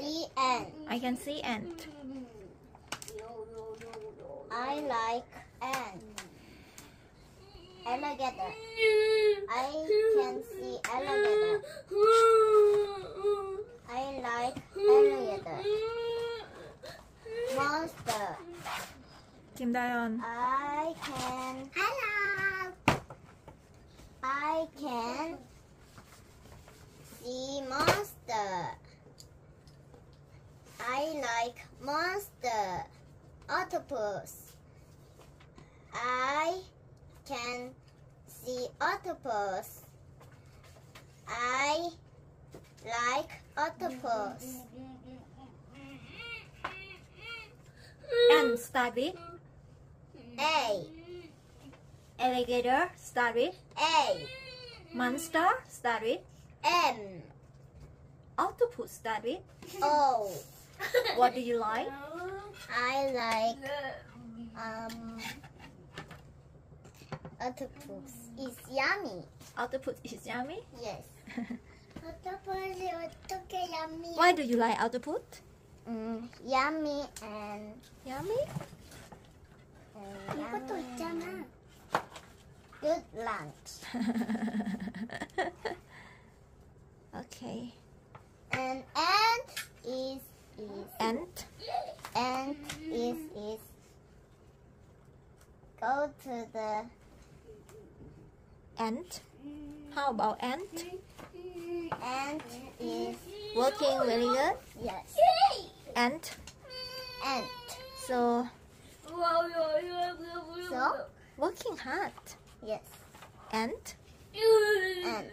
I can see ant. I like ant. Alligator. I can see alligator. I like alligator. Monster. Kim Dayon. I can. Hello. I can see monster. I like monster. Octopus. I can see octopus. I like octopus. Start with A. alligator start with A. monster start with M. octopus start with O. what do you like? I like um octopus. It's yummy. Octopus is yummy. Yes. octopus 어떻게 yummy? Why do you like octopus? 음, yummy and, Yummy. and 이것도 있잖아. Good lunch. okay. And ant is Ant. ant is is go to the Ant. How about ant? ant is Working really good. yes Ant. ant. So So working hard. yes Ant. ant.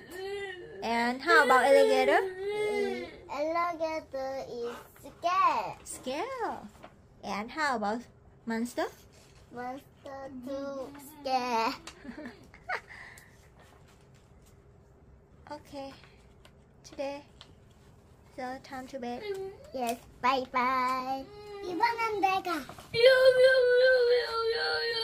And how about alligator? Alligator is scared. Scale. And how about monster? Monster too scared. Okay. Today. So time to bed. Yes, bye bye. 이번엔 내가. 언니가 여기